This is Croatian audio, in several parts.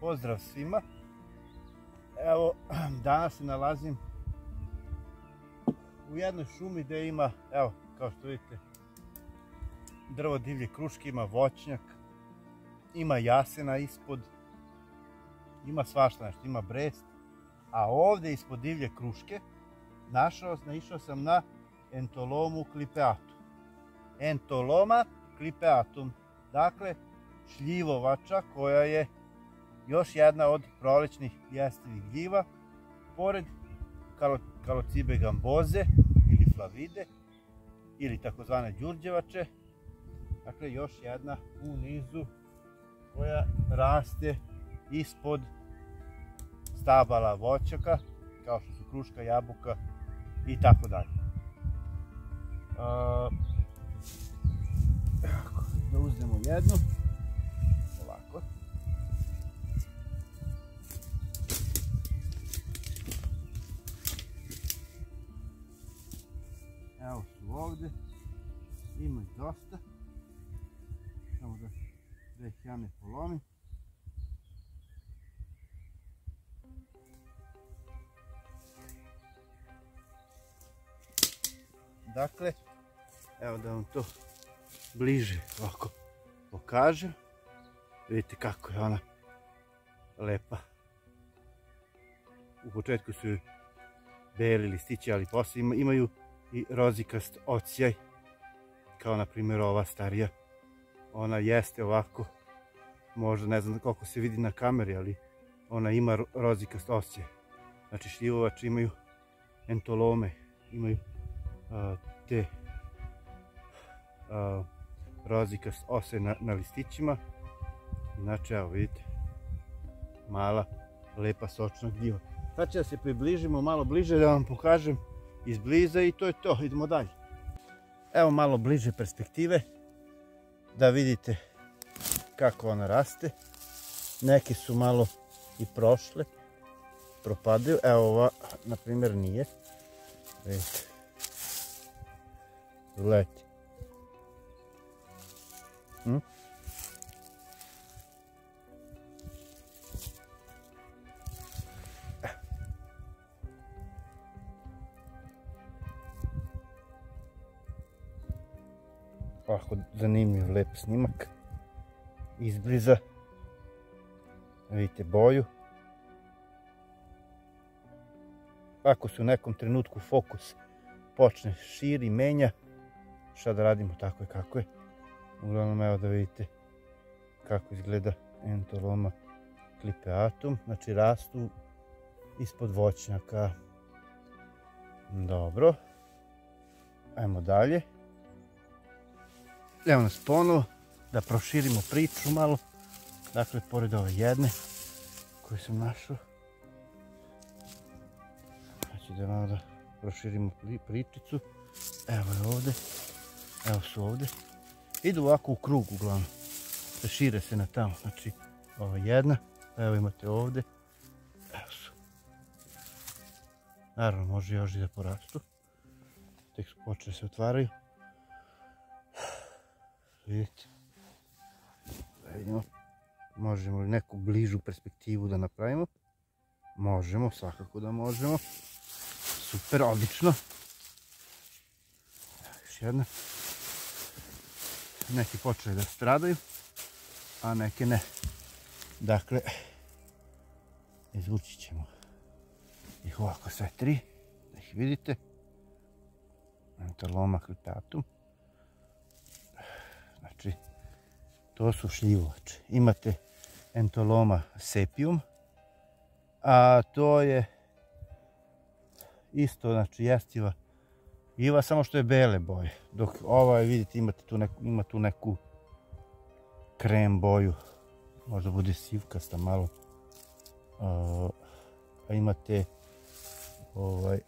Pozdrav svima. Evo, danas se nalazim u jednoj šumi gdje ima, evo, kao što vidite, drvo divlje kruške, ima voćnjak, ima jasena ispod, ima svašta nešto, ima brest, a ovdje ispod divlje kruške našao, naišao sam na entolomu klipeatu. Entoloma klipeatum, dakle šljivovača koja je još jedna od prolećnih jestivih gljiva, pored kalocibe gamboze ili flavide ili takozvane đurđevače, dakle još jedna u nizu koja raste ispod stabala voćaka, kao što su kruška, jabuka i tako dalje. Da uzmemo jednu. Evo su ovdje. Ima dosta. Samo da, da ih ja ne polomim. Dakle, evo da vam to bliže ovako pokažem. Vidite kako je ona lepa. U početku su beli listići, ali poslije imaju i rozikast ocijaj. Kao na primjer ova starija. Ona jeste ovako, možda ne znam koliko se vidi na kameri, ali ona ima rozikast osjećaj. Znači šljivovači imaju entolome, imaju te rozika ose na, na listićima. Znači, evo vidite, mala, lepa sočna gljiva. Sad će da se približimo malo bliže da vam pokažem izbliza i to je to, idemo dalje. Evo malo bliže perspektive da vidite kako ona raste. Neke su malo i prošle, propadaju. Evo ova, na primjer, nije. Vidite. Leti. Hm? Ovako zanimljiv, lep snimak. Izbliza. Vidite boju. Ako se u nekom trenutku fokus počne širi, menja, šta da radimo tako je kako je. Uglavnom evo da vidite kako izgleda entoloma klipeatum, znači rastu ispod voćnjaka. Dobro, ajmo dalje. Evo nas ponovo da proširimo priču malo. Dakle, pored ove jedne koju sam našao. Znači da malo da proširimo pričicu. Evo je ovdje. Evo su ovdje. Idu ovako u krug uglavnom. Šire se na tamo. Znači, ova jedna. Evo imate ovdje. Evo su. Naravno, može još i da porastu. Tek počeli se otvaraju. Vidite. Da vidimo. Možemo li neku bližu perspektivu da napravimo? Možemo, svakako da možemo. Super, odlično. Još jedna neki počeli da stradaju, a neke ne. Dakle, izvući ćemo ih ovako sve tri, da ih vidite. Entaloma kritatum. Znači, to su šljivovače. Imate entoloma sepium, a to je isto, znači, jestiva Iva samo što je bele boje. Dok ovaj, vidite, imate tu neku, ima tu neku krem boju. Možda bude sivkasta malo. a imate ovaj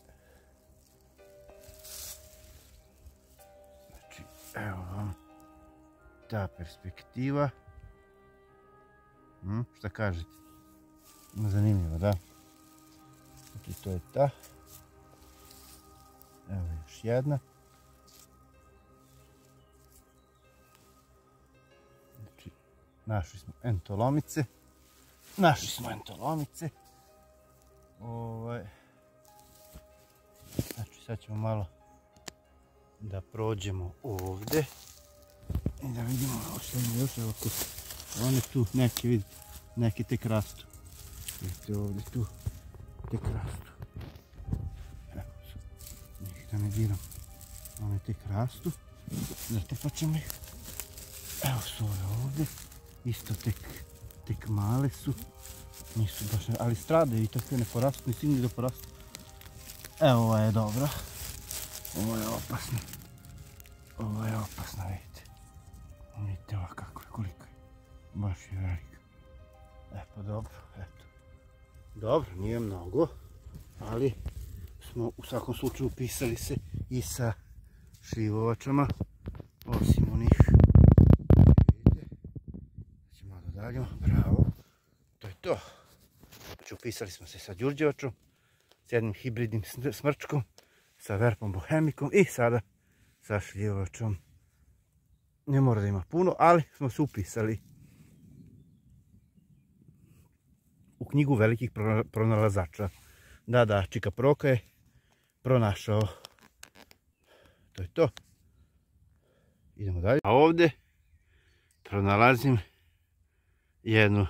znači evo vam ta perspektiva hm, šta kažete zanimljivo da znači to je ta Evo još jedna. Znači, našli smo entolomice. Našli smo entolomice. Ovaj. Znači sad ćemo malo da prođemo ovdje. I da vidimo što ima još. Evo tu. One tu neki vidite. Neki tek rastu. Vidite ovdje tu. Tek rastu. Evo su. Njih da ne diram. One tek rastu. Zato pa ćemo ih. Evo su ove ovdje. Isto tek, tek male su. Nisu baš, ali stradaju i takve ne porastu, ni stigni da porastu. Evo ova je dobra. Ovo je opasno. Ovo je opasno, vidite. Vidite ova kako je, koliko je. Baš je velika. E pa dobro, eto. Dobro, nije mnogo, ali smo u svakom slučaju upisali se i sa šljivovačama, osim onih vidite. Znači malo daljemo, bravo. To je to. Znači upisali smo se sa Đurđevačom, s jednim hibridnim smrčkom, sa verpom bohemikom i sada sa šljivovačom. Ne mora da ima puno, ali smo se upisali u knjigu velikih pronalazača. Da, da, Čika Proka je pronašao. To je to. Idemo dalje. A ovdje pronalazim jednu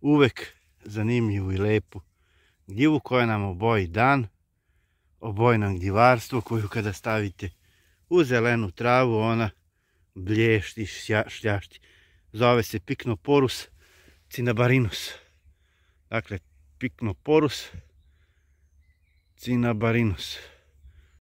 uvek zanimljivu i lepu gljivu koja nam oboji dan, oboji nam gljivarstvo koju kada stavite u zelenu travu ona blješti, šljašti. Zove se Picnoporus cinabarinus. Dakle, Picnoporus cinabarinus.